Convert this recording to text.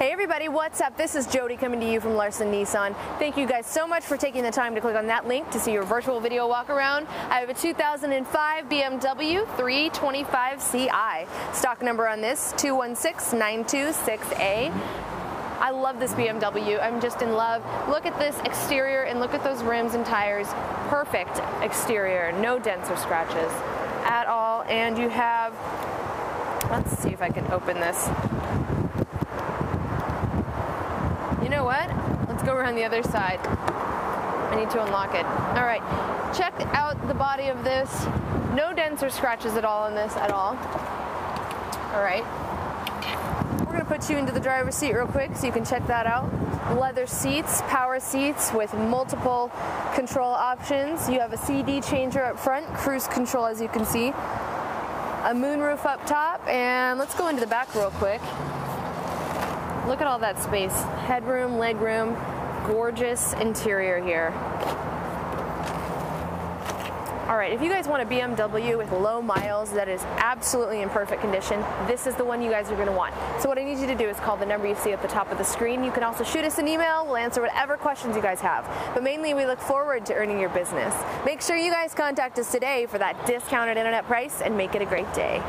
Hey everybody, what's up? This is Jody coming to you from Larson Nissan. Thank you guys so much for taking the time to click on that link to see your virtual video walk around. I have a 2005 BMW 325ci. Stock number on this 216926A. I love this BMW. I'm just in love. Look at this exterior and look at those rims and tires. Perfect exterior. No dents or scratches at all. And you have, let's see if I can open this. You know what? Let's go around the other side. I need to unlock it. All right, check out the body of this. No dents or scratches at all on this at all. All right. We're gonna put you into the driver's seat real quick so you can check that out. Leather seats, power seats with multiple control options. You have a CD changer up front, cruise control as you can see. A moonroof up top, and let's go into the back real quick. Look at all that space. Headroom, legroom, gorgeous interior here. All right, if you guys want a BMW with low miles that is absolutely in perfect condition, this is the one you guys are gonna want. So what I need you to do is call the number you see at the top of the screen. You can also shoot us an email. We'll answer whatever questions you guys have. But mainly we look forward to earning your business. Make sure you guys contact us today for that discounted internet price and make it a great day.